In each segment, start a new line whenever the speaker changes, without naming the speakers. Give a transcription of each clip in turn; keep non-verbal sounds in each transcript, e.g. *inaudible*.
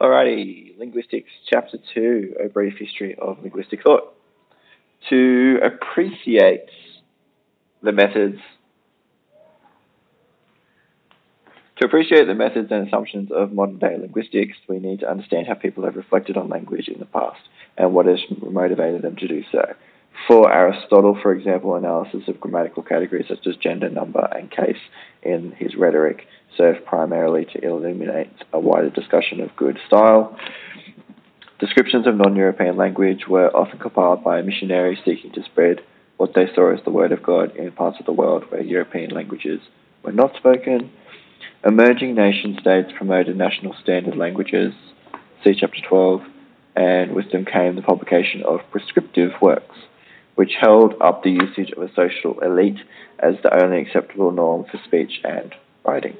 Alrighty, linguistics, chapter two, a brief history of linguistic thought. To appreciate the methods, to appreciate the methods and assumptions of modern day linguistics, we need to understand how people have reflected on language in the past and what has motivated them to do so. For Aristotle, for example, analysis of grammatical categories such as gender, number, and case in his rhetoric served primarily to illuminate a wider discussion of good style. Descriptions of non European language were often compiled by missionaries seeking to spread what they saw as the Word of God in parts of the world where European languages were not spoken. Emerging nation states promoted national standard languages, see chapter 12, and with them came the publication of prescriptive works which held up the usage of a social elite as the only acceptable norm for speech and writing.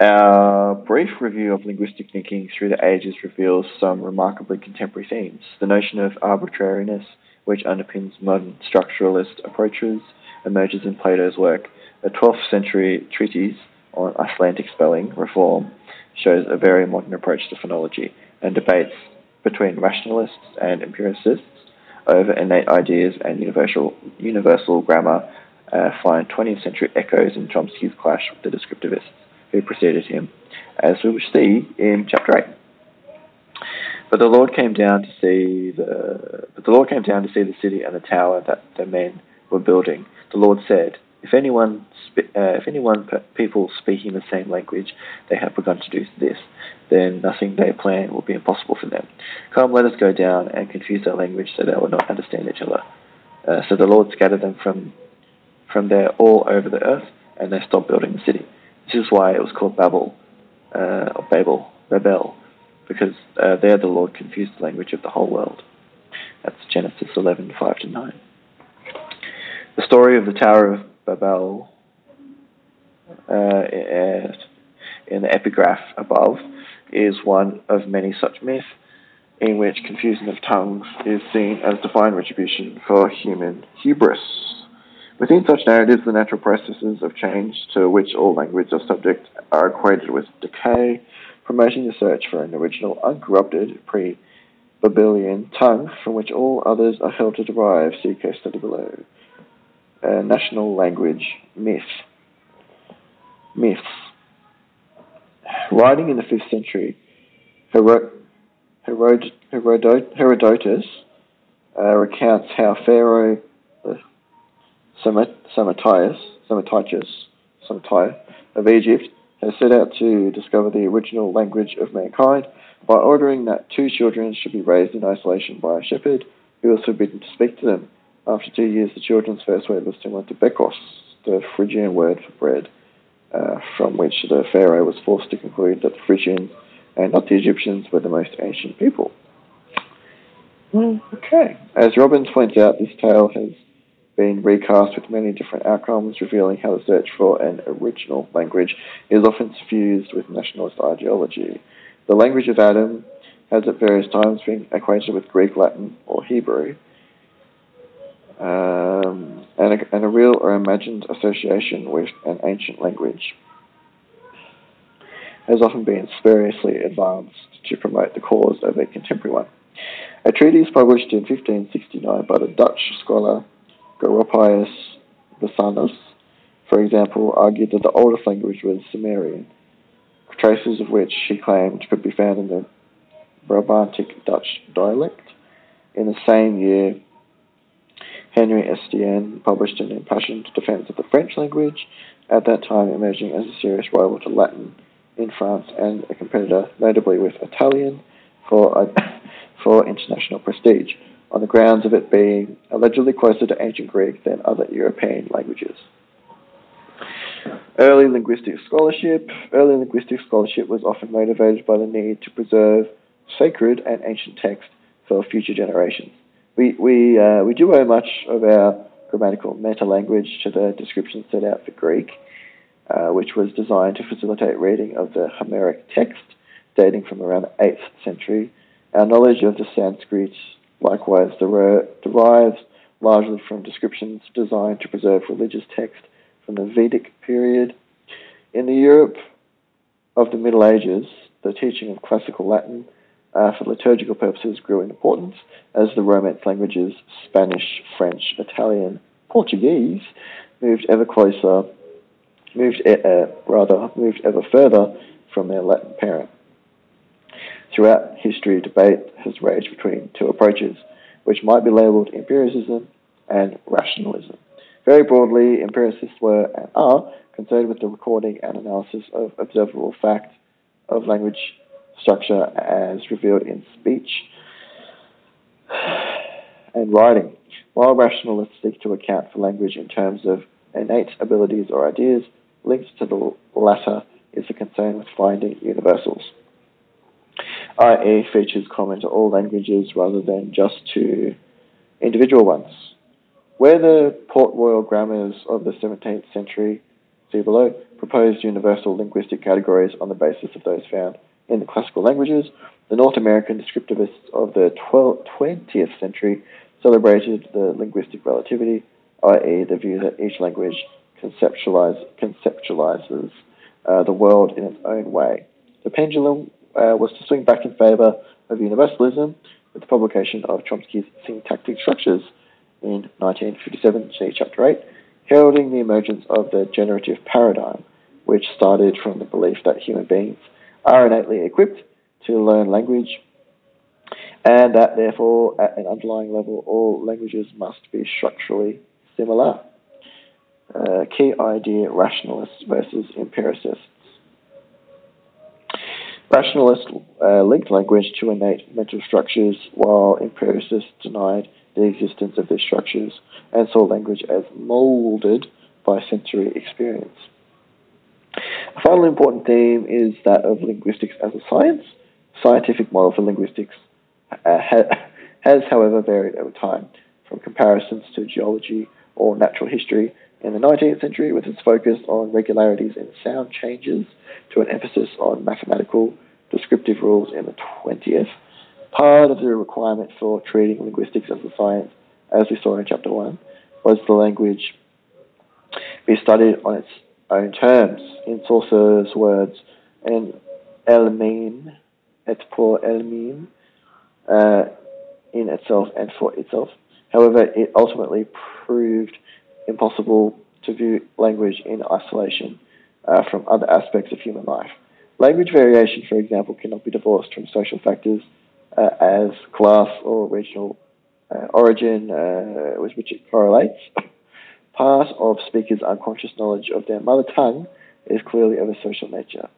Our brief review of linguistic thinking through the ages reveals some remarkably contemporary themes. The notion of arbitrariness, which underpins modern structuralist approaches, emerges in Plato's work. A 12th century treatise on Icelandic spelling reform shows a very modern approach to phonology, and debates between rationalists and empiricists over innate ideas and universal, universal grammar uh, find 20th century echoes in Chomsky's clash with the descriptivists who preceded him, as we will see in chapter 8. But the Lord came down to see the but the Lord came down to see the city and the tower that the men were building. The Lord said, "If anyone, uh, if anyone people speaking the same language, they have begun to do this, then nothing they plan will be impossible for them. Come, let us go down and confuse their language so they will not understand each other. Uh, so the Lord scattered them from, from there all over the earth, and they stopped building the city. This is why it was called Babel, uh, or Babel, Babel, because uh, there the Lord confused the language of the whole world. That's Genesis 11, 5 to 9. The story of the Tower of Babel uh, in the epigraph above is one of many such myths in which confusion of tongues is seen as divine retribution for human hubris. Within such narratives, the natural processes of change to which all languages are subject are equated with decay, promoting the search for an original, uncorrupted, pre Babylonian tongue from which all others are held to derive. See case study below. National language myth. Myths. Writing in the 5th century, Herod, Herod, Herodotus uh, recounts how Pharaoh the uh, Psammetichus, of Egypt has set out to discover the original language of mankind by ordering that two children should be raised in isolation by a shepherd who was forbidden to speak to them. After two years, the children's first word was similar to bekos, the Phrygian word for bread uh, from which the Pharaoh was forced to conclude that the Phrygians and not the Egyptians were the most ancient people. Okay. As Robins points out, this tale has been recast with many different outcomes, revealing how the search for an original language is often suffused with nationalist ideology. The language of Adam has at various times been equated with Greek, Latin, or Hebrew, um, and, a, and a real or imagined association with an ancient language has often been spuriously advanced to promote the cause of a contemporary one. A treatise published in 1569 by the Dutch scholar Goropius Becanus, for example, argued that the oldest language was Cimmerian, traces of which he claimed could be found in the Brabantic Dutch dialect. In the same year, Henry Estienne published an impassioned defense of the French language, at that time emerging as a serious rival to Latin in France and a competitor, notably with Italian, for, uh, *laughs* for international prestige, on the grounds of it being allegedly closer to ancient Greek than other European languages. Early linguistic scholarship. Early linguistic scholarship was often motivated by the need to preserve sacred and ancient texts for future generations. We, we, uh, we do owe much of our grammatical meta language to the description set out for Greek, uh, which was designed to facilitate reading of the Homeric text dating from around the 8th century. Our knowledge of the Sanskrit likewise derives largely from descriptions designed to preserve religious text from the Vedic period. In the Europe of the Middle Ages, the teaching of classical Latin uh, for liturgical purposes grew in importance as the Romance languages, Spanish, French, Italian, Portuguese, moved ever closer, moved uh, rather moved ever further from their Latin parent. Throughout history, debate has raged between two approaches, which might be labelled empiricism and rationalism. Very broadly, empiricists were and are concerned with the recording and analysis of observable fact of language structure as revealed in speech and writing, while rationalists seek to account for language in terms of innate abilities or ideas, linked to the latter is the concern with finding universals, i.e., features common to all languages rather than just to individual ones. Where the Port Royal grammars of the 17th century, see below, proposed universal linguistic categories on the basis of those found in the classical languages, the North American descriptivists of the 20th century celebrated the linguistic relativity, i.e., the view that each language conceptualize, conceptualizes uh, the world in its own way. The pendulum uh, was to swing back in favor of universalism with the publication of Chomsky's Syntactic Structures in 1957, see Chapter 8, heralding the emergence of the generative paradigm, which started from the belief that human beings are innately equipped to learn language, and that therefore, at an underlying level, all languages must be structurally similar. Uh, key idea rationalists versus empiricists. Rationalists uh, linked language to innate mental structures, while empiricists denied the existence of these structures and saw language as molded by sensory experience. A final important theme is that of linguistics as a science. Scientific model for linguistics uh, ha- *laughs* has, however, varied over time, from comparisons to geology or natural history in the 19th century, with its focus on regularities in sound changes, to an emphasis on mathematical descriptive rules in the 20th. Part of the requirement for treating linguistics as a science, as we saw in Chapter 1, was the language be studied on its own terms, in sources, words, and elmine, et pour elmine, uh, in itself and for itself. However, it ultimately proved impossible to view language in isolation uh, from other aspects of human life. Language variation, for example, cannot be divorced from social factors uh, as class or regional uh, origin uh, with which it correlates. *laughs* Part of speakers' unconscious knowledge of their mother tongue is clearly of a social nature.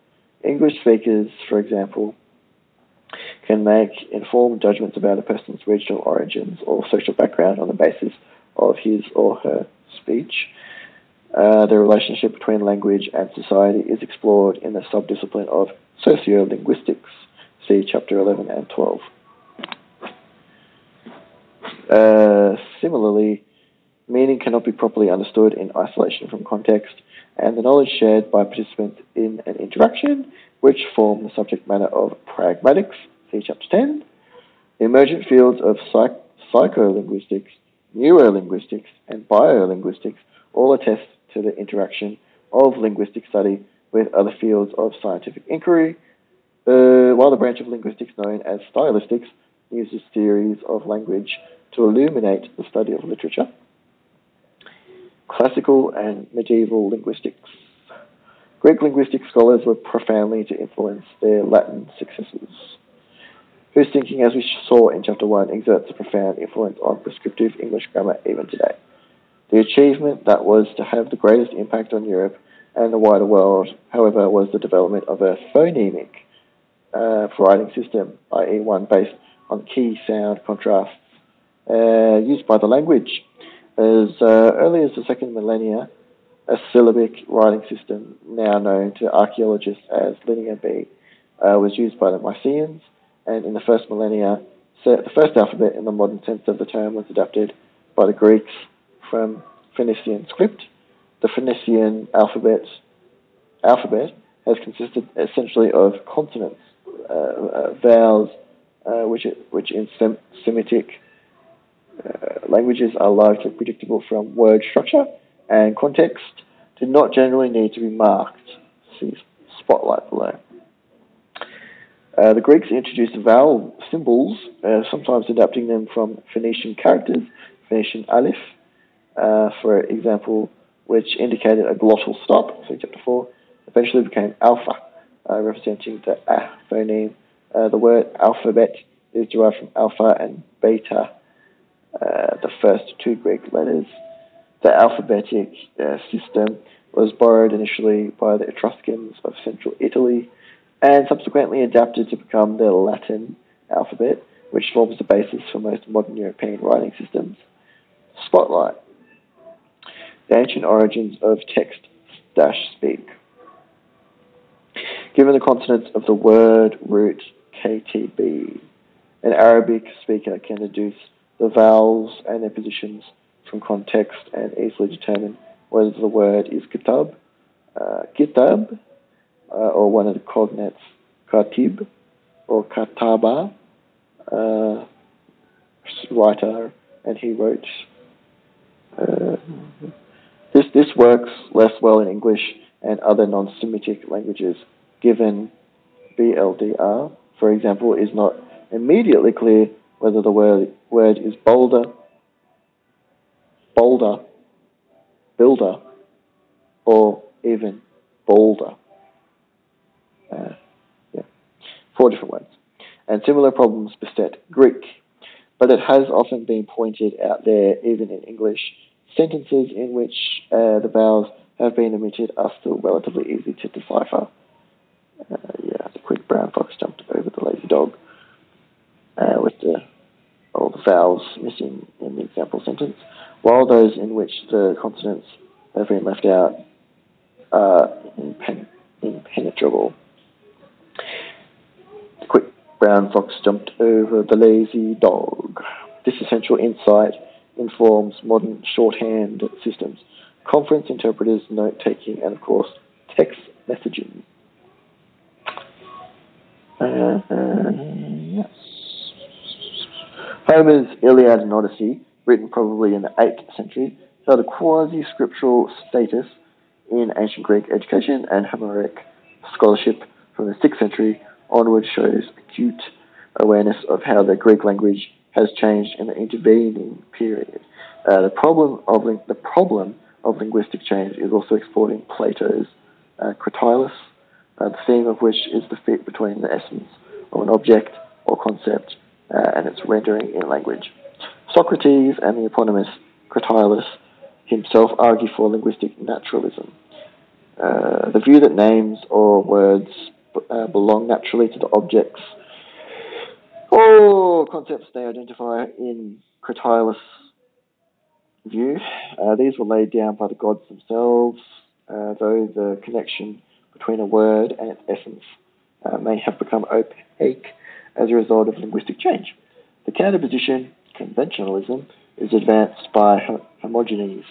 English speakers, for example, can make informed judgments about a person's regional origins or social background on the basis of his or her speech. Uh, the relationship between language and society is explored in the subdiscipline of sociolinguistics. See chapter 11 and 12. Uh, similarly, Meaning cannot be properly understood in isolation from context, and the knowledge shared by participants in an interaction, which form the subject matter of pragmatics, see chapter 10. The emergent fields of psych- psycholinguistics, neurolinguistics, and biolinguistics all attest to the interaction of linguistic study with other fields of scientific inquiry, uh, while the branch of linguistics known as stylistics uses theories of language to illuminate the study of literature classical and medieval linguistics. Greek linguistic scholars were profoundly to influence their Latin successors, whose thinking, as we saw in Chapter 1, exerts a profound influence on prescriptive English grammar even today. The achievement that was to have the greatest impact on Europe and the wider world, however, was the development of a phonemic uh, writing system, i.e., one based on key sound contrasts uh, used by the language as uh, early as the second millennia, a syllabic writing system, now known to archaeologists as Linear B, uh, was used by the Mycenaeans, and in the first millennia, the first alphabet in the modern sense of the term was adapted by the Greeks from Phoenician script. The Phoenician alphabet alphabet has consisted essentially of consonants, uh, uh vowels, uh, which which in Sem- Semitic languages are largely predictable from word structure and context, do not generally need to be marked. See spotlight below. Uh, the Greeks introduced vowel symbols, uh, sometimes adapting them from Phoenician characters, Phoenician aleph, uh, for example, which indicated a glottal stop, so chapter 4, eventually became alpha, uh, representing the a phoneme. Uh, the word alphabet is derived from alpha and beta, uh, the first two Greek letters. The alphabetic system was borrowed initially by the Etruscans of central Italy and subsequently adapted to become the Latin alphabet, which forms the basis for most modern European writing systems. Spotlight The ancient origins of text dash speak. Given the consonants of the word root KTB, an Arabic speaker can deduce the vowels and their positions from context and easily determine whether the word is kitab, uh, kitab, uh, or one of the cognates, katib, or kataba, uh, writer, and he wrote. Uh, this this works less well in English and other non-Semitic languages, given BLDR, for example, is not immediately clear whether the word, word is bolder, bolder, builder, or even bolder. Uh, yeah, four different words. And similar problems beset Greek, but it has often been pointed out there, even in English, sentences in which uh, the vowels have been omitted are still relatively easy to decipher. Uh, yeah, quick brown fox jumped over the lazy dog uh, with the all the vowels missing in the example sentence, while those in which the consonants have been left out are impen- impenetrable. The quick brown fox jumped over the lazy dog. This essential insight informs modern shorthand systems, conference interpreters, note taking, and of course, text messaging. Uh, uh, yes. Homer's Iliad and Odyssey, written probably in the 8th century, held a quasi scriptural status in ancient Greek education, and Homeric scholarship from the 6th century onward shows acute awareness of how the Greek language has changed in the intervening period. Uh, the problem of the problem of linguistic change is also explored in Plato's uh, Cratylus, uh, the theme of which is the fit between the essence of an object or concept uh, and its rendering in language. Socrates and the eponymous Cratylus himself argue for linguistic naturalism. Uh, the view that names or words uh, belong naturally to the objects or concepts they identify in Cratylus' view. Uh, these were laid down by the gods themselves, uh, though the connection between a word and its essence uh, may have become opaque as a result of linguistic change. The counterposition, conventionalism, is advanced by Hermogenes,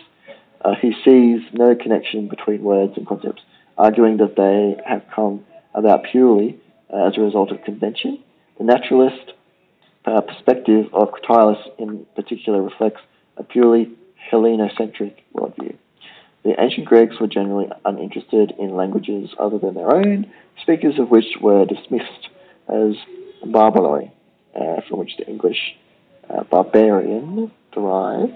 uh, who sees no connection between words and concepts, arguing that they have come about purely uh, as a result of convention. The naturalist uh, perspective of Cratylus in particular reflects a purely Hellenocentric worldview. The ancient Greeks were generally uninterested in languages other than their own, speakers of which were dismissed as barbaroi, uh, from which the English uh, barbarian derives.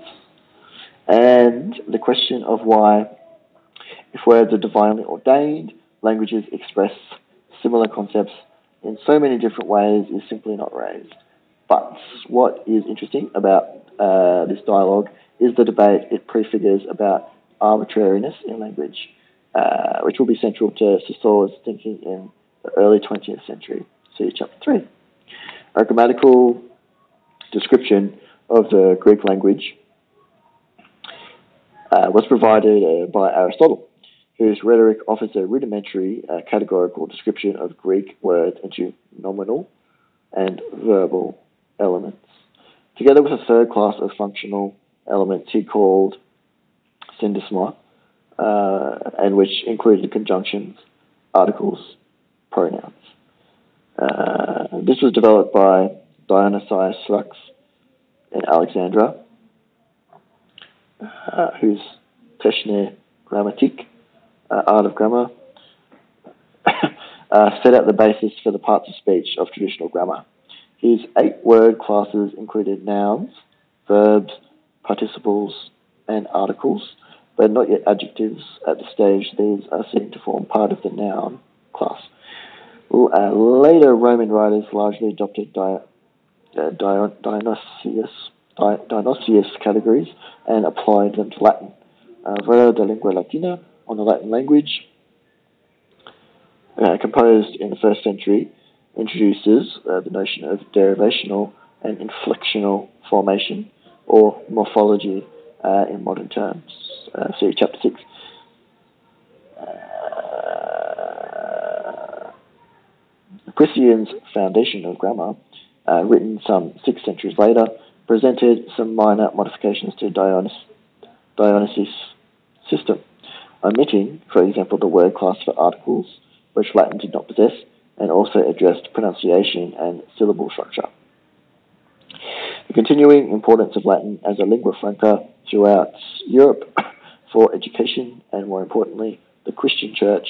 And the question of why, if words are divinely ordained, languages express similar concepts in so many different ways is simply not raised. But what is interesting about uh, this dialogue is the debate it prefigures about arbitrariness in language, uh, which will be central to Saussure's thinking in the early 20th century. See chapter 3. A grammatical description of the Greek language uh, was provided uh, by Aristotle, whose rhetoric offers a rudimentary uh, categorical description of Greek words into nominal and verbal elements, together with a third class of functional elements he called syndesmoi, uh, and which included conjunctions, articles, pronouns. Uh, this was developed by Dionysius Thrax in Alexandria, uh, whose Techne Grammatike, uh, Art of Grammar, *coughs* uh, set out the basis for the parts of speech of traditional grammar. His eight word classes included nouns, verbs, participles, and articles, but not yet adjectives. At this stage, these are seen to form part of the noun class. Uh, later Roman writers largely adopted Di- uh, Dionysius, Di- Dionysius categories and applied them to Latin. Uh, Varro de Lingua Latina on the Latin language, uh, composed in the first century, introduces uh, the notion of derivational and inflectional formation or morphology uh, in modern terms. Uh, see chapter 6. Priscian's Foundation of Grammar, uh, written some six centuries later, presented some minor modifications to Dionys, Dionysius' system, omitting, for example, the word class for articles, which Latin did not possess, and also addressed pronunciation and syllable structure. The continuing importance of Latin as a lingua franca throughout Europe *coughs* for education and, more importantly, the Christian Church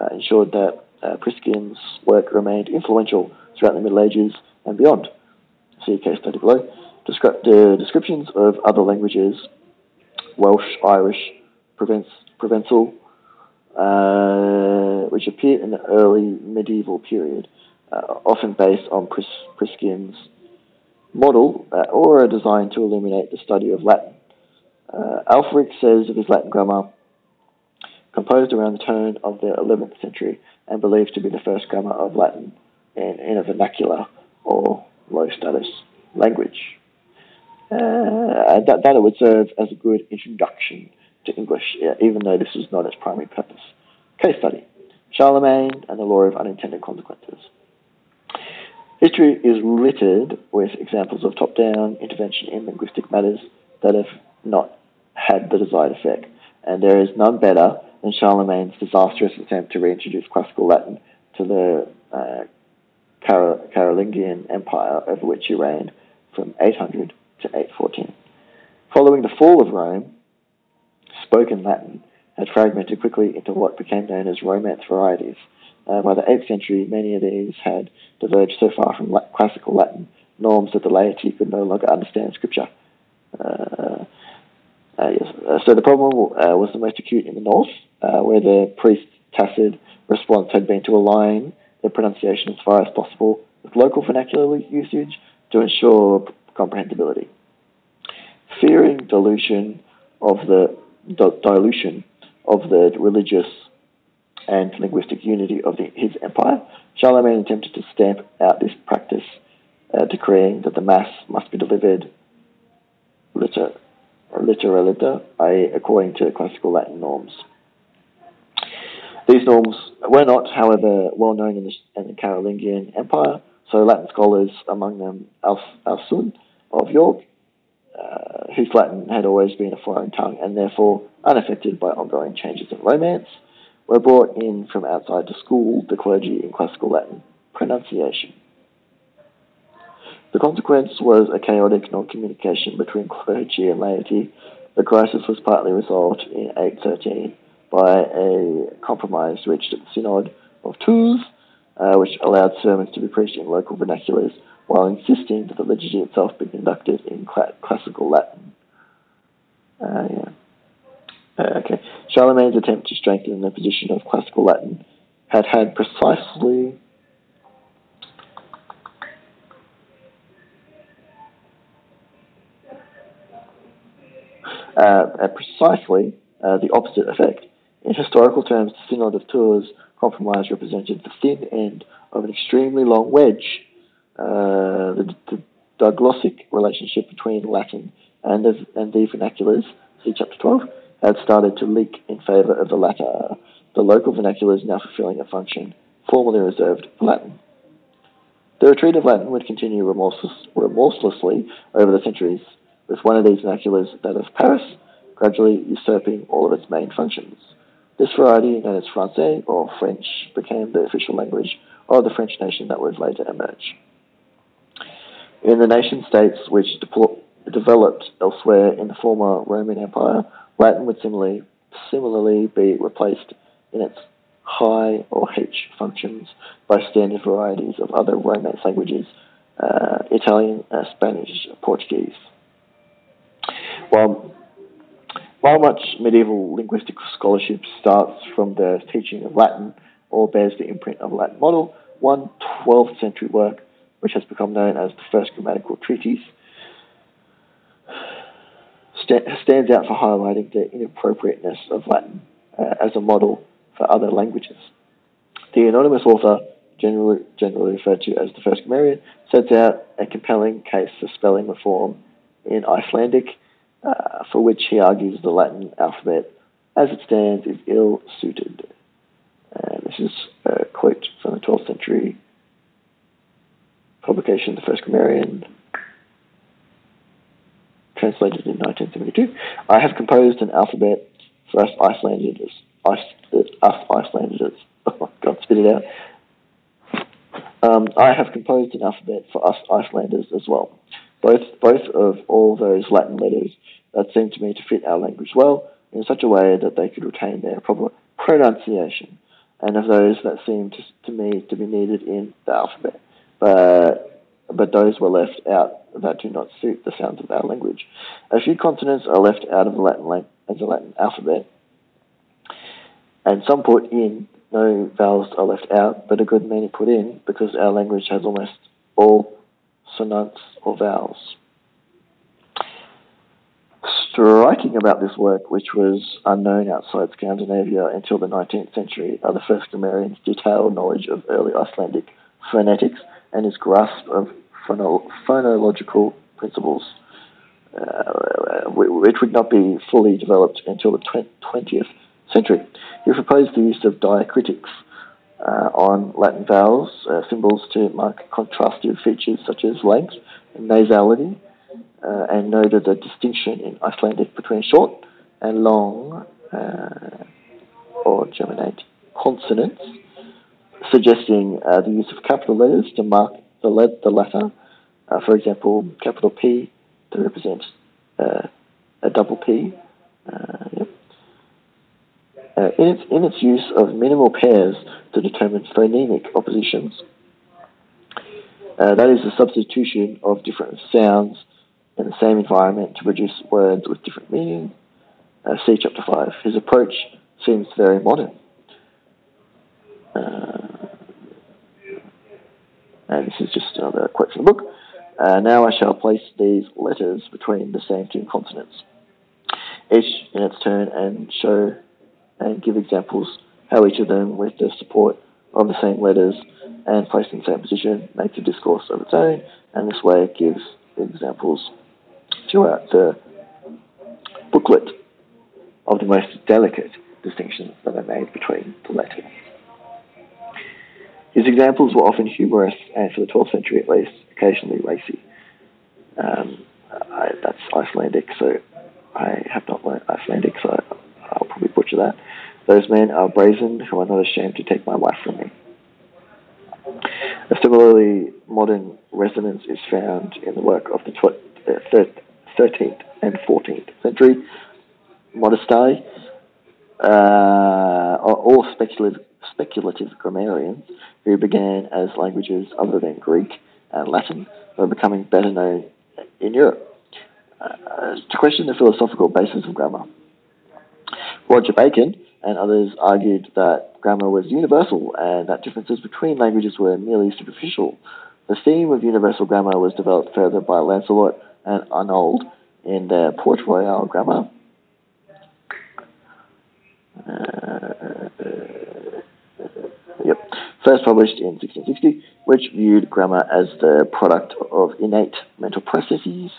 uh, ensured that uh, Priscian's work remained influential throughout the Middle Ages and beyond. See case study below. Descri- the descriptions of other languages, Welsh, Irish, Provençal, uh, which appear in the early medieval period, uh, often based on Pris- Priscian's model uh, or are designed to illuminate the study of Latin. Uh, Ælfric says of his Latin grammar, composed around the turn of the 11th century and believed to be the first grammar of Latin in, in a vernacular or low status language. Uh, that, that it would serve as a good introduction to English, even though this was not its primary purpose. Case study Charlemagne and the law of unintended consequences. History is littered with examples of top down intervention in linguistic matters that have not had the desired effect, and there is none better than Charlemagne's disastrous attempt to reintroduce classical Latin to the uh, Carolingian Empire over which he reigned from 800 to 814. Following the fall of Rome, spoken Latin had fragmented quickly into what became known as Romance varieties. Uh, by the 8th century, many of these had diverged so far from la- classical Latin norms that the laity could no longer understand Scripture. Uh, yes. Uh, so the problem uh, was the most acute in the north, uh, where the priest tacit response had been to align their pronunciation as far as possible with local vernacular usage to ensure comprehensibility. Fearing dilution of the dilution of the religious and linguistic unity of the, his empire, Charlemagne attempted to stamp out this practice, uh, decreeing that the Mass must be delivered liter, literaliter, i.e., according to classical Latin norms. These norms were not, however, well known in the, in the Carolingian Empire, so Latin scholars, among them Alcuin of York, uh, whose Latin had always been a foreign tongue and therefore unaffected by ongoing changes in Romance, were brought in from outside to school the clergy in classical Latin pronunciation. The consequence was a chaotic non communication between clergy and laity. The crisis was partly resolved in 813 by a compromise reached at the Synod of Tours, uh, which allowed sermons to be preached in local vernaculars while insisting that the liturgy itself be conducted in cl- classical Latin. Uh, yeah. Uh, okay. Charlemagne's attempt to strengthen the position of classical Latin had had precisely uh, precisely uh, the opposite effect. In historical terms, the Synod of Tours compromise represented the thin end of an extremely long wedge. Uh, the, the diglossic relationship between Latin and the, and the vernaculars, see chapter 12, had started to leak in favour of the latter, the local vernaculars now fulfilling a function formerly reserved for Latin. The retreat of Latin would continue remorseless, remorselessly over the centuries, with one of these vernaculars, that of Paris, gradually usurping all of its main functions. This variety, known as Francais or French, became the official language of the French nation that would later emerge. In the nation states which developed elsewhere in the former Roman Empire, Latin would similarly, similarly be replaced in its high or H functions by standard varieties of other Romance languages, uh, Italian, uh, Spanish, Portuguese. While, while much medieval linguistic scholarship starts from the teaching of Latin or bears the imprint of a Latin model, one 12th century work, which has become known as the First Grammatical Treatise, stands out for highlighting the inappropriateness of Latin uh, as a model for other languages. The anonymous author, generally, generally referred to as the first grammarian, sets out a compelling case for spelling reform in Icelandic, uh, for which he argues the Latin alphabet, as it stands, is ill suited. And this is a quote from the 12th century publication, The First Grammarian, translated in 1972. I have composed an alphabet for us Icelanders. Ice, us Icelanders. *laughs* Oh, God, spit it out. Um, I have composed an alphabet for us Icelanders as well. Both, both of all those Latin letters that seem to me to fit our language well in such a way that they could retain their proper pronunciation, and of those that seem to, to me to be needed in the alphabet. But but those were left out that do not suit the sounds of our language. A few consonants are left out of the Latin as the Latin alphabet, and some put in. No vowels are left out, but a good many put in because our language has almost all sonants or vowels. Striking about this work, which was unknown outside Scandinavia until the 19th century, are the first grammarian's detailed knowledge of early Icelandic phonetics and his grasp of phono- phonological principles, uh, which would not be fully developed until the 20th century. He proposed the use of diacritics uh, on Latin vowels, uh, symbols to mark contrastive features such as length and nasality, uh, and noted a distinction in Icelandic between short and long uh, or geminate consonants suggesting uh, the use of capital letters to mark the, le- the letter. Uh, for example, capital P to represent a double P. Uh. Uh, in, its, in its use of minimal pairs to determine phonemic oppositions, uh, that is the substitution of different sounds in the same environment to produce words with different meaning. see chapter 5. His approach seems very modern. Uh, and this is just another quote from the book. Uh, now I shall place these letters between the same two consonants, each in its turn, and show and give examples how each of them, with the support of the same letters and placed in the same position, makes a discourse of its own, and this way it gives examples throughout the booklet of the most delicate distinctions that are made between the letters. His examples were often humorous and, for the 12th century at least, occasionally racy. Um, I, that's Icelandic, so I have not learned Icelandic, so I'll probably butcher that. Those men are brazen who are not ashamed to take my wife from me. A similarly modern resonance is found in the work of the tw- 13th uh, and 14th century modistae, uh, all speculative speculative grammarians who began as languages other than Greek and Latin were becoming better known in Europe. Uh, to question the philosophical basis of grammar. Roger Bacon and others argued that grammar was universal and that differences between languages were merely superficial. The theme of universal grammar was developed further by Lancelot and Arnauld in their Port Royal grammar. Uh, Yep. First published in 1660, which viewed grammar as the product of innate mental processes.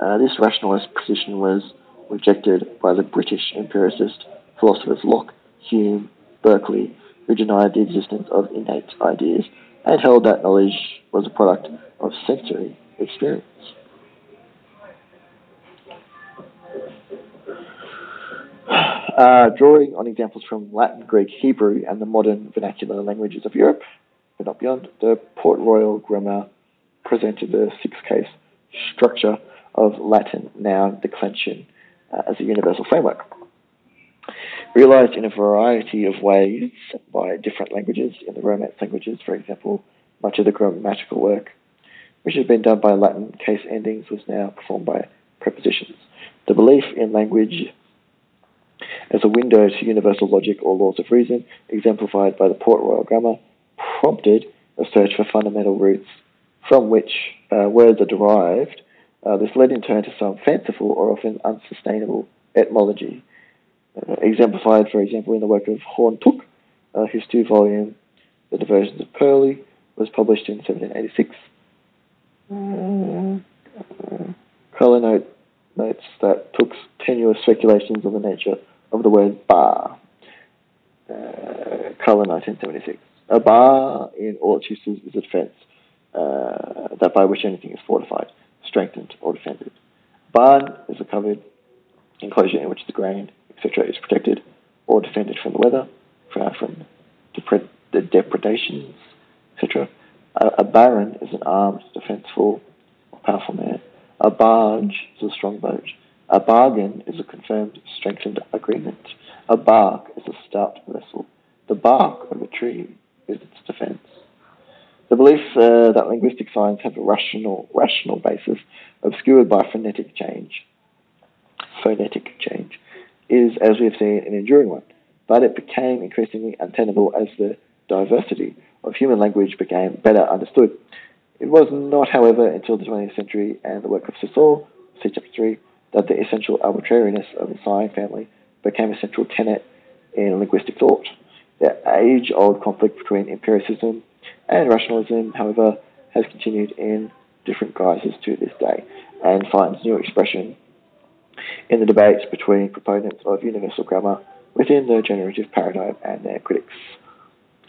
Uh, this rationalist position was rejected by the British empiricist philosophers Locke, Hume, Berkeley, who denied the existence of innate ideas and held that knowledge was a product of sensory experience. Uh, drawing on examples from Latin, Greek, Hebrew, and the modern vernacular languages of Europe, but not beyond, the Port Royal grammar presented the six case structure of Latin noun declension as a universal framework. realized in a variety of ways by different languages. In the Romance languages, for example, much of the grammatical work, which had been done by Latin case endings, was now performed by prepositions. The belief in language as a window to universal logic or laws of reason, exemplified by the Port Royal grammar, prompted a search for fundamental roots from which uh, words are derived. Uh, this led in turn to some fanciful or often unsustainable etymology, uh, exemplified, for example, in the work of Horne Tooke, uh, whose two volume, The Diversions of Purley, was published in 1786. Culler note notes that Tooke's tenuous speculations of the nature of the word bar. Uh, Culler, 1976. A bar, in all its uses, is a defense uh, that by which anything is fortified, strengthened, or defended. Barn is a covered enclosure in which the grain, etc., is protected or defended from the weather, from depred- the depredations, etc. A, a baron is an armed, defensible, powerful man. A barge is a strong boat. A bargain is a confirmed, strengthened agreement. A bark is a stout vessel. The bark of a tree is its defense. The belief uh, that linguistic signs have a rational, rational basis, obscured by phonetic change, phonetic change, is, as we have seen, an enduring one. But it became increasingly untenable as the diversity of human language became better understood. It was not, however, until the 20th century and the work of Saussure, see chapter 3, that the essential arbitrariness of the sign family became a central tenet in linguistic thought. The age old conflict between empiricism and rationalism, however, has continued in different guises to this day and finds new expression in the debates between proponents of universal grammar within the generative paradigm and their critics.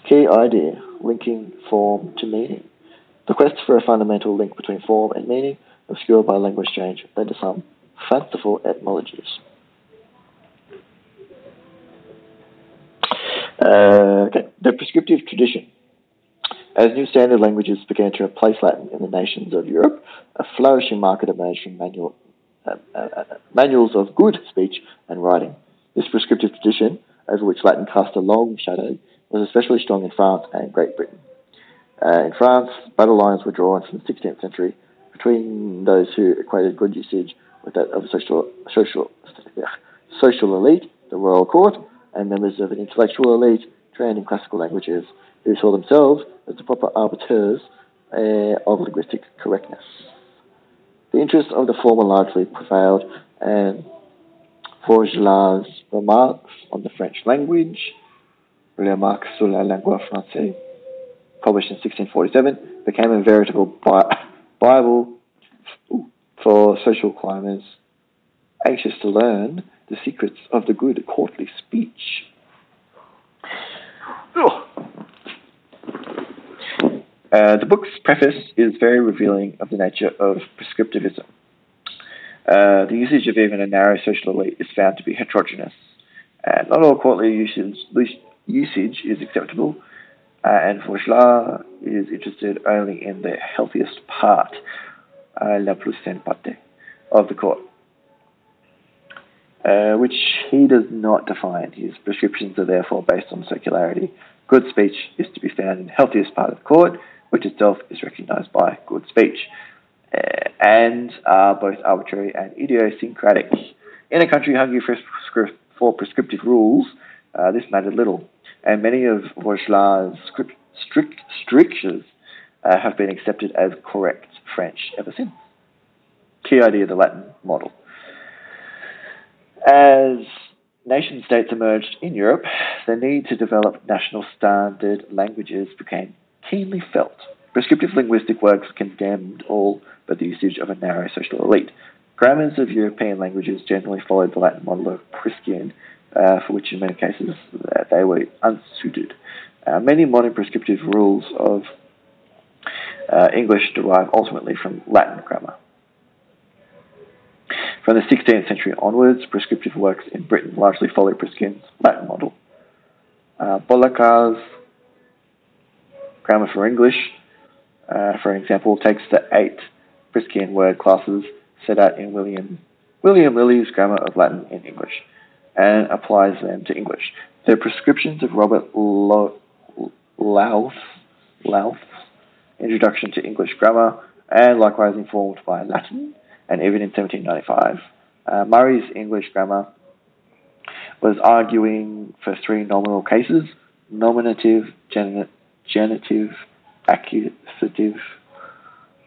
Key idea linking form to meaning. The quest for a fundamental link between form and meaning, obscured by language change, led to some fanciful etymologies. Uh, okay, the prescriptive tradition. As new standard languages began to replace Latin in the nations of Europe, a flourishing market emerged from manual, uh, uh, uh, manuals of good speech and writing. This prescriptive tradition, over which Latin cast a long shadow, was especially strong in France and Great Britain. Uh, in France, battle lines were drawn from the 16th century between those who equated good usage with that of a social, social, social elite, the royal court, and members of an intellectual elite trained in classical languages who saw themselves as the proper arbiters uh, of linguistic correctness. The interests of the former largely prevailed, and Vaugelas's remarks on the French language, Remarques sur la langue française, published in 1647, became a veritable Bible for social climbers anxious to learn the secrets of the good courtly speech. Uh, the book's preface is very revealing of the nature of prescriptivism. Uh, the usage of even a narrow social elite is found to be heterogeneous, and not all courtly usage, usage is acceptable, uh, and Vaugelas is interested only in the healthiest part, uh, la plus saine partie, of the court, uh, which he does not define. His prescriptions are therefore based on circularity. Good speech is to be found in the healthiest part of the court, which itself is recognized by good speech, uh, and are both arbitrary and idiosyncratic. In a country hungry for, prescriptive rules, uh, this mattered little, and many of Vaugelas's strict strictures uh, have been accepted as correct French ever since. Key idea of the Latin model. As nation states emerged in Europe, the need to develop national standard languages became keenly felt. Prescriptive linguistic works condemned all but the usage of a narrow social elite. Grammars of European languages generally followed the Latin model of Priscian, uh, for which in many cases uh, they were unsuited. Uh, many modern prescriptive rules of uh, English derive ultimately from Latin grammar. From the 16th century onwards, prescriptive works in Britain largely followed Priscian's Latin model. Uh, Grammar for English, uh, for example, takes the eight Priscian word classes set out in William, William Lily's Grammar of Latin in English. and applies them to English. The prescriptions of Robert Lo- Lowth, Lowth's Introduction to English Grammar, and likewise informed by Latin, and even in 1795. Uh, Murray's English Grammar was arguing for three nominal cases nominative, gen- genitive, accusative,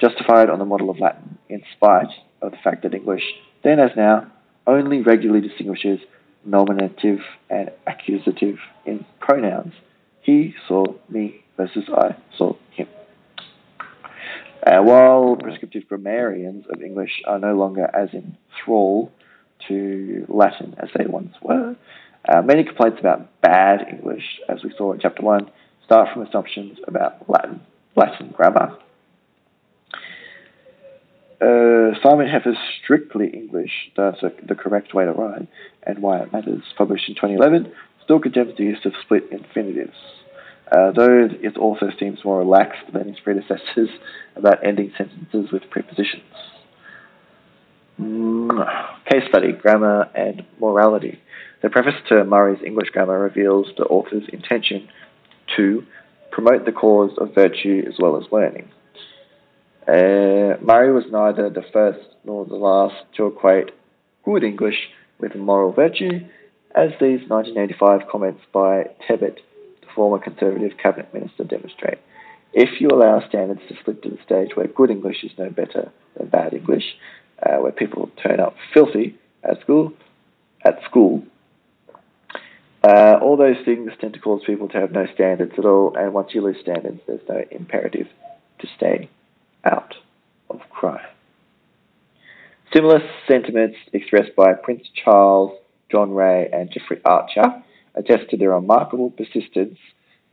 justified on the model of Latin, in spite of the fact that English, then as now, only regularly distinguishes nominative and accusative in pronouns. He saw me versus I saw him. Uh, while prescriptive grammarians of English are no longer as in thrall to Latin as they once were, uh, many complaints about bad English, as we saw in chapter 1, start from assumptions about Latin, Latin grammar. Uh, Simon Heffer's Strictly English, that's a, the correct way to write, and why it matters, published in 2011, still condemns the use of split infinitives. Uh, though it also seems more relaxed than its predecessors about ending sentences with prepositions. Mm, case study, grammar and morality. The preface to Murray's English grammar reveals the author's intention to promote the cause of virtue as well as learning. Uh, Murray was neither the first nor the last to equate good English with moral virtue, as these 1985 comments by Tebbit, the former Conservative cabinet minister, demonstrate. If you allow standards to slip to the stage where good English is no better than bad English, uh, where people turn up filthy at school, at school, uh, all those things tend to cause people to have no standards at all, and once you lose standards, there's no imperative to stay out of crime. Similar sentiments expressed by Prince Charles, John Rae, and Jeffrey Archer attest to the remarkable persistence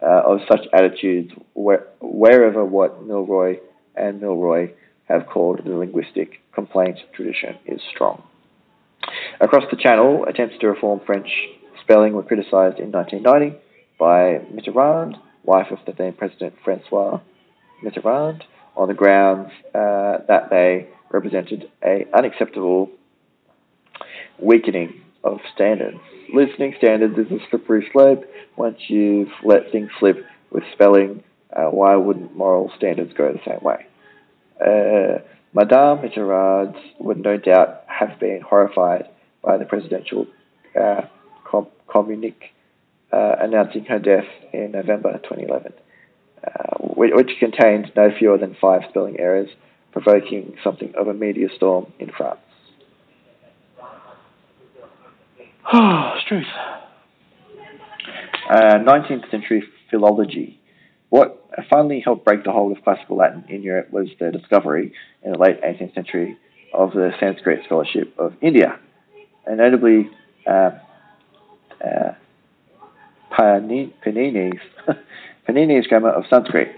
uh, of such attitudes where, wherever what Milroy and Milroy have called the linguistic complaint tradition is strong. Across the Channel, attempts to reform French spelling were criticized in 1990 by Mitterrand, wife of the then President Francois Mitterrand, on the grounds uh, that they represented a unacceptable weakening of standards. Listening standards is a slippery slope. Once you've let things slip with spelling, uh, why wouldn't moral standards go the same way? Uh, Madame Mitterrand would no doubt have been horrified by the presidential uh, com- communique uh, announcing her death in November 2011, uh, which contained no fewer than five spelling errors, provoking something of a media storm in France. Oh, truth. Uh, 19th century philology. What finally helped break the hold of classical Latin in Europe was the discovery in the late 18th century of the Sanskrit scholarship of India, and notably uh, Panini's, *laughs* Panini's grammar of Sanskrit.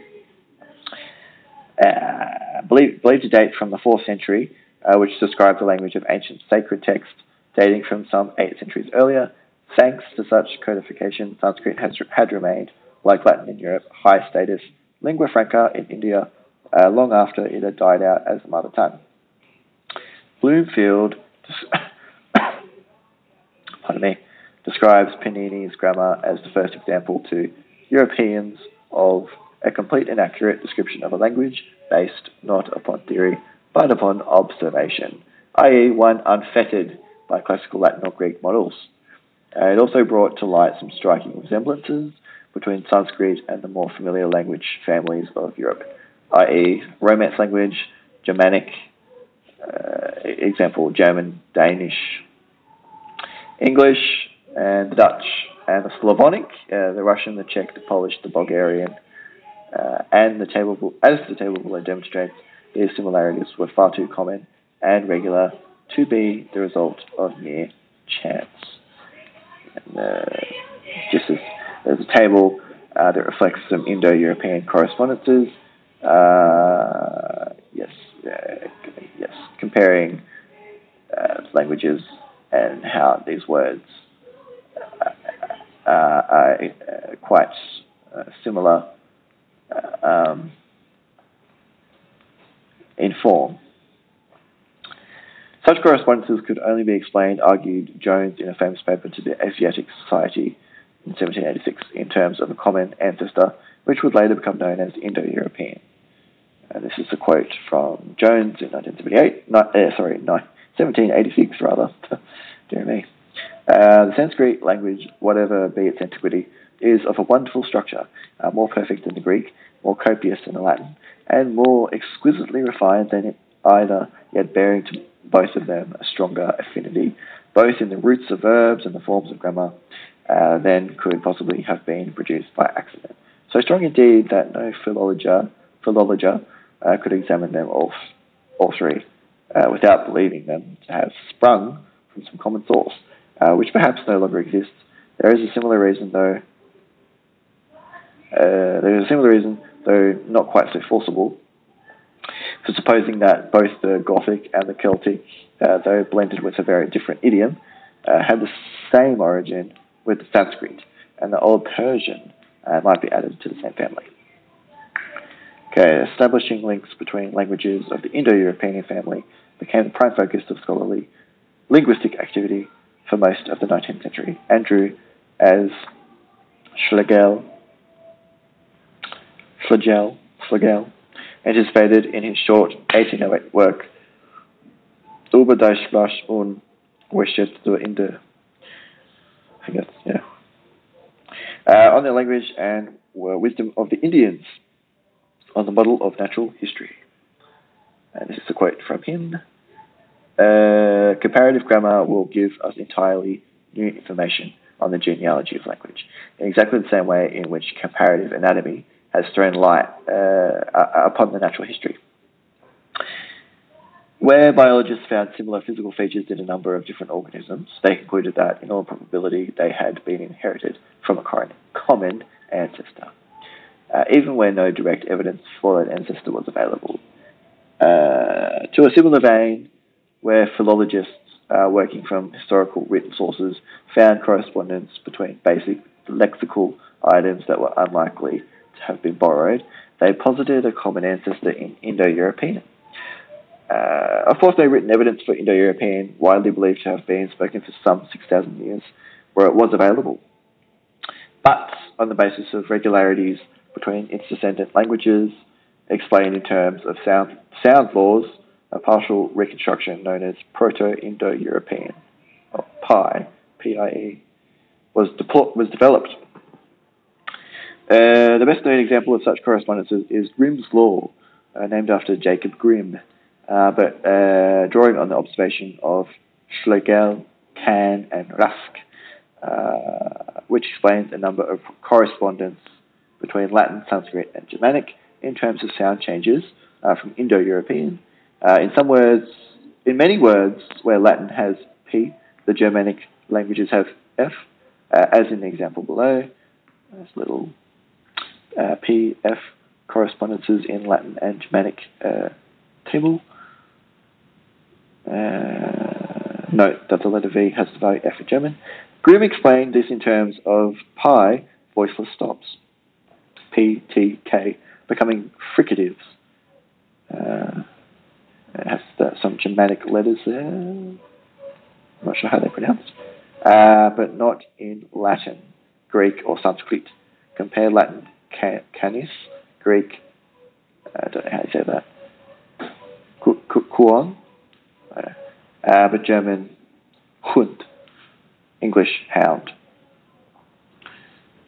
Uh, believed, to date from the 4th century, uh, which describes the language of ancient sacred texts dating from some eight centuries earlier. Thanks to such codification, Sanskrit has, had remained, like Latin in Europe, high status lingua franca in India uh, long after it had died out as the mother tongue. Bloomfield, *coughs* pardon me, describes Panini's grammar as the first example to Europeans of a complete and accurate description of a language based not upon theory but upon observation, i.e., one unfettered by classical Latin or Greek models. Uh, it also brought to light some striking resemblances between Sanskrit and the more familiar language families of Europe, i.e., Romance language, Germanic, uh, example, German, Danish, English, and the Dutch, and the Slavonic, uh, the Russian, the Czech, the Polish, the Bulgarian, uh, and the table, as the table below demonstrates, these similarities were far too common and regular to be the result of mere chance. And, uh, just as there's a table uh, that reflects some Indo-European correspondences. Uh, yes, uh, yes, comparing uh, languages and how these words uh, are quite similar um, in form. Such correspondences could only be explained, argued Jones in a famous paper to the Asiatic Society in 1786, in terms of a common ancestor, which would later become known as Indo-European. And this is a quote from Jones in 1978, not, uh, sorry, 1786 rather, *laughs* dear me. Uh, the Sanskrit language, whatever be its antiquity, is of a wonderful structure, uh, more perfect than the Greek, more copious than the Latin, and more exquisitely refined than either, yet bearing to both of them a stronger affinity, both in the roots of verbs and the forms of grammar, uh, than could possibly have been produced by accident. So strong indeed that no philologer uh, could examine them all, all three uh, without believing them to have sprung from some common source, uh, which perhaps no longer exists. There is a similar reason, though. Uh, there is a similar reason, though not quite so forcible, for supposing that both the Gothic and the Celtic, uh, though blended with a very different idiom, uh, had the same origin with the Sanskrit, and the Old Persian uh, might be added to the same family. Okay, establishing links between languages of the Indo-European family became the prime focus of scholarly linguistic activity for most of the 19th century. Andrew, as Schlegel, Schlegel, Schlegel anticipated in his short 1808 work Über die Sprache und Geschichte in the I that's, yeah. Uh, on the language and wisdom of the Indians on the model of natural history. And this is a quote from him. Uh, comparative grammar will give us entirely new information on the genealogy of language, in exactly the same way in which comparative anatomy has thrown light uh, upon the natural history. Where biologists found similar physical features in a number of different organisms, they concluded that, in all probability, they had been inherited from a common ancestor, uh, even where no direct evidence for an ancestor was available. Uh, to a similar vein, where philologists uh, working from historical written sources found correspondence between basic lexical items that were unlikely to have been borrowed, they posited a common ancestor in Indo European. Uh, of course, no written evidence for Indo European, widely believed to have been spoken for some 6,000 years, where it was available. But on the basis of regularities between its descendant languages, explained in terms of sound, sound laws, a partial reconstruction known as Proto Indo European, or PIE, P-I-E, was, was developed. Uh, the best known example of such correspondences is Grimm's Law, uh, named after Jacob Grimm, uh, but uh, drawing on the observation of Schlegel, Kahn, and Rask, uh, which explains a number of correspondence between Latin, Sanskrit, and Germanic in terms of sound changes uh, from Indo-European. Uh, in some words, in many words where Latin has P, the Germanic languages have F, uh, as in the example below. There's little uh, P, F correspondences in Latin and Germanic uh, table. Uh, note that the letter V has the value F in German. Grimm explained this in terms of PIE voiceless stops. P, T, K becoming fricatives. Uh, it has some Germanic letters there. I'm not sure how they're pronounced. Uh, but not in Latin, Greek, or Sanskrit. Compare Latin canis, Greek, I don't know how to say that, kuon, uh, but German Hund, English hound.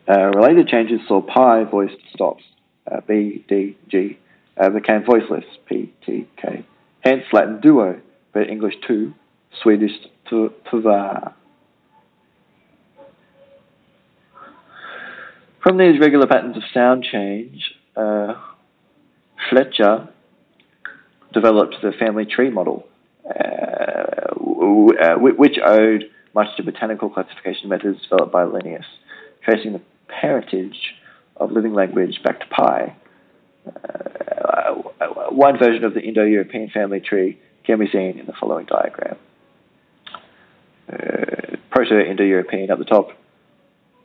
Uh, related changes saw PIE voiced stops, uh, B, D, G, uh, became voiceless, P, T, K. Hence Latin duo, but English two, Swedish tuva. From these regular patterns of sound change, uh, Schleicher developed the family tree model, uh, which owed much to botanical classification methods developed by Linnaeus, tracing the parentage of living language back to PIE. Uh, one version of the Indo-European family tree can be seen in the following diagram. Uh, Proto-Indo-European at the top,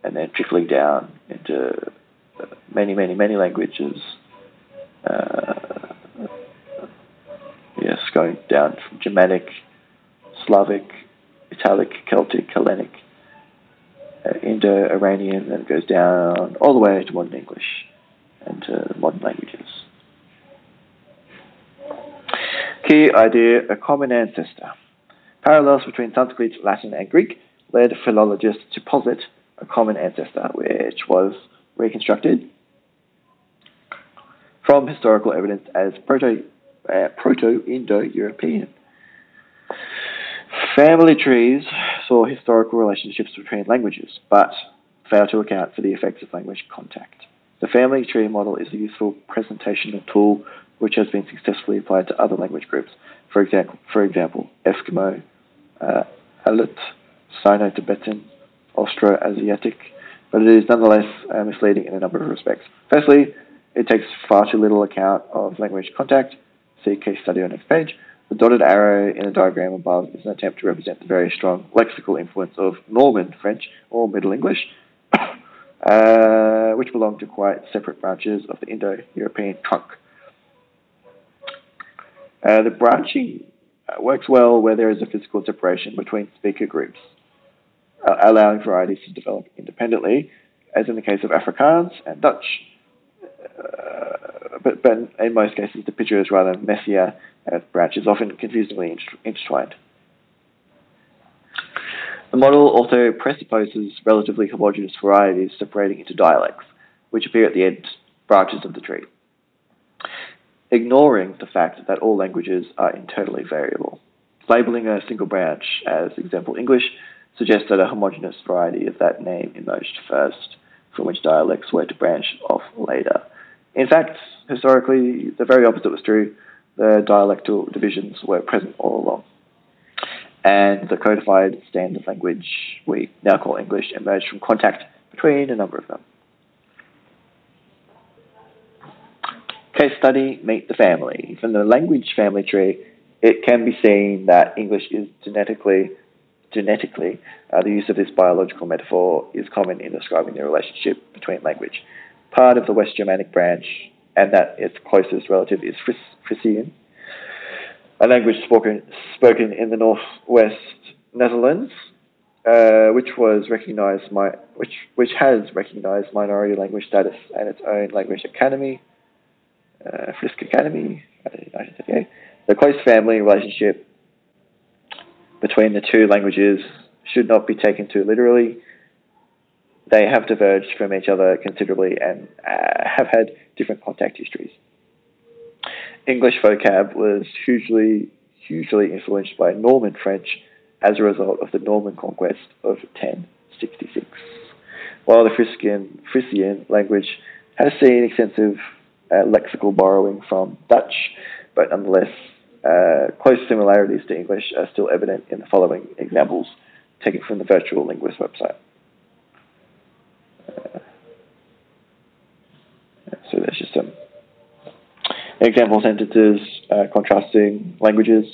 and then trickling down into many, many, many languages. Uh, yes, going down from Germanic Slavic, Italic, Celtic, Hellenic, uh, Indo-Iranian, then it goes down all the way to modern English and to modern languages. Key idea, a common ancestor. Parallels between Sanskrit, Latin, and Greek led philologists to posit a common ancestor, which was reconstructed from historical evidence as Proto, uh, Proto-Indo-European. Family trees saw historical relationships between languages, but fail to account for the effects of language contact. The family tree model is a useful presentational tool which has been successfully applied to other language groups. For example, for example Eskimo, uh, Aleut, Sino-Tibetan, Austroasiatic, but it is nonetheless uh, misleading in a number of respects. Firstly, it takes far too little account of language contact. See case study on next page. The dotted arrow in the diagram above is an attempt to represent the very strong lexical influence of Norman French or Middle English, *coughs* uh, which belong to quite separate branches of the Indo-European trunk. Uh, the branching uh, works well where there is a physical separation between speaker groups, uh, allowing varieties to develop independently, as in the case of Afrikaans and Dutch. Uh, but, but in most cases, the picture is rather messier, as branches often confusingly intertwined. The model also presupposes relatively homogeneous varieties separating into dialects, which appear at the end branches of the tree ignoring the fact that all languages are internally variable. Labeling a single branch as example English suggests that a homogeneous variety of that name emerged first, from which dialects were to branch off later. In fact, historically, the very opposite was true. The dialectal divisions were present all along. And the codified standard language we now call English emerged from contact between a number of them. Case study, meet the family. From the language family tree, it can be seen that English is genetically, genetically, uh, the use of this biological metaphor is common in describing the relationship between language. Part of the West Germanic branch, and that its closest relative is Fris Frisian, a language spoken, spoken in the northwest Netherlands, uh, which was recognized, my, which, which has recognized minority language status and its own language academy uh, Frisk Academy, 1938. The close family relationship between the two languages should not be taken too literally. They have diverged from each other considerably and uh, have had different contact histories. English vocab was hugely, hugely influenced by Norman French as a result of the Norman conquest of 1066. While the Frisian, Frisian language has seen extensive uh, lexical borrowing from Dutch, but nonetheless, uh, close similarities to English are still evident in the following examples taken from the Virtual Linguist website. Uh, so there's just some example sentences uh, contrasting languages.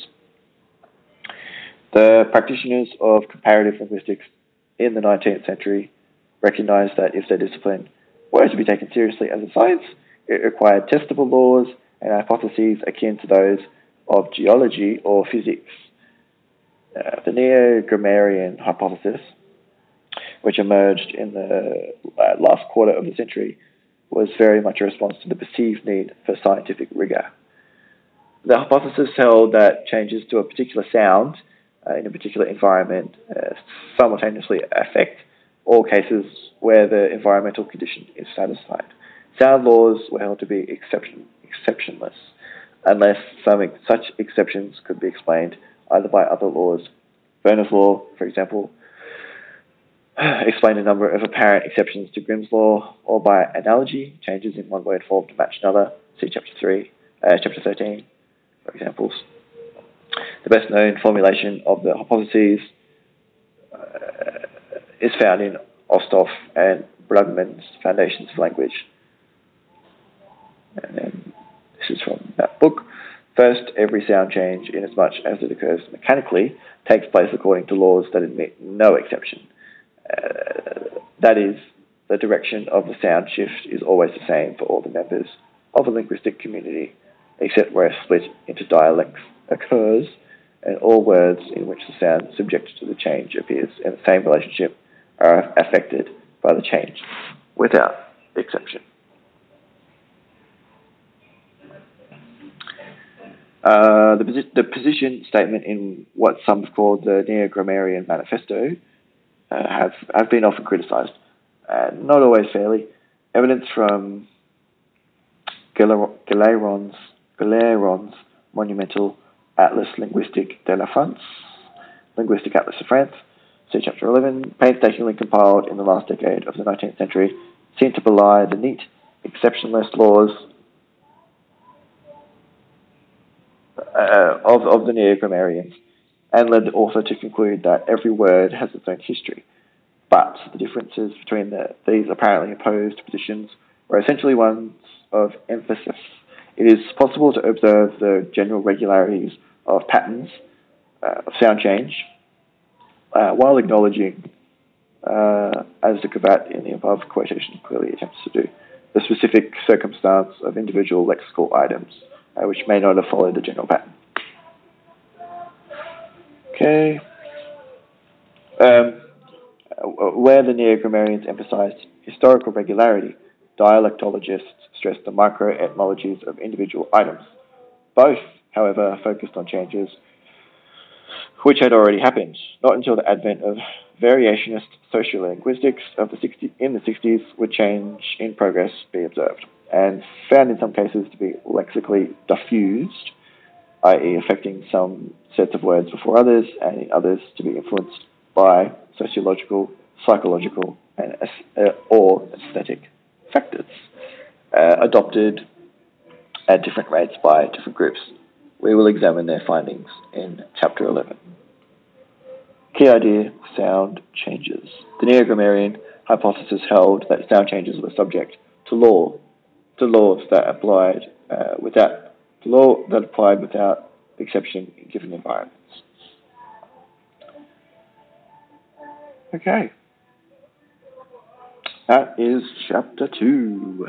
The practitioners of comparative linguistics in the 19th century recognized that if their discipline were to be taken seriously as a science, it required testable laws and hypotheses akin to those of geology or physics. Uh, the Neo-Grammarian hypothesis, which emerged in the uh, last quarter of the century, was very much a response to the perceived need for scientific rigor. The hypothesis held that changes to a particular sound uh, in a particular environment uh, simultaneously affect all cases where the environmental condition is satisfied. Sound laws were held to be exception, exceptionless, unless some ex such exceptions could be explained either by other laws. Verner's law, for example, *sighs* explained a number of apparent exceptions to Grimm's law, or by analogy, changes in one word form to match another. See chapter three, uh, chapter thirteen, for examples. The best known formulation of the hypotheses uh, is found in Osthoff and Brugmann's Foundations of Language. And then this is from that book. First, every sound change, inasmuch as much as it occurs mechanically, takes place according to laws that admit no exception. Uh, that is, the direction of the sound shift is always the same for all the members of a linguistic community, except where a split into dialects occurs, and all words in which the sound subjected to the change appears in the same relationship are affected by the change, without exception. Uh, the, posi- the position statement in what some have called the Neo-Grammarian Manifesto uh, have, have been often criticised, uh, not always fairly. Evidence from Gilliéron's monumental Atlas Linguistique de la France, Linguistic Atlas of France, see Chapter 11, painstakingly compiled in the last decade of the 19th century, seem to belie the neat, exceptionless laws uh, of, of the neo-grammarians and led the author to conclude that every word has its own history. But the differences between the, these apparently opposed positions were essentially ones of emphasis. It is possible to observe the general regularities of patterns uh, of sound change uh, while acknowledging, uh, as the Cobat in the above quotation clearly attempts to do, the specific circumstance of individual lexical items uh, which may not have followed the general pattern. Okay. Um, uh, where the neo-grammarians emphasized historical regularity, dialectologists stressed the microetymologies of individual items. Both, however, focused on changes which had already happened. Not until the advent of variationist sociolinguistics of the 60, in the 60s would change in progress be observed and found in some cases to be lexically diffused, i.e., affecting some sets of words before others, and in others to be influenced by sociological, psychological, and uh, or aesthetic factors, uh, adopted at different rates by different groups. We will examine their findings in Chapter 11. Key idea sound changes. The Neo Grammarian hypothesis held that sound changes were subject to law the laws that applied uh, without the law that applied without exception in given environments. Okay. That is chapter two.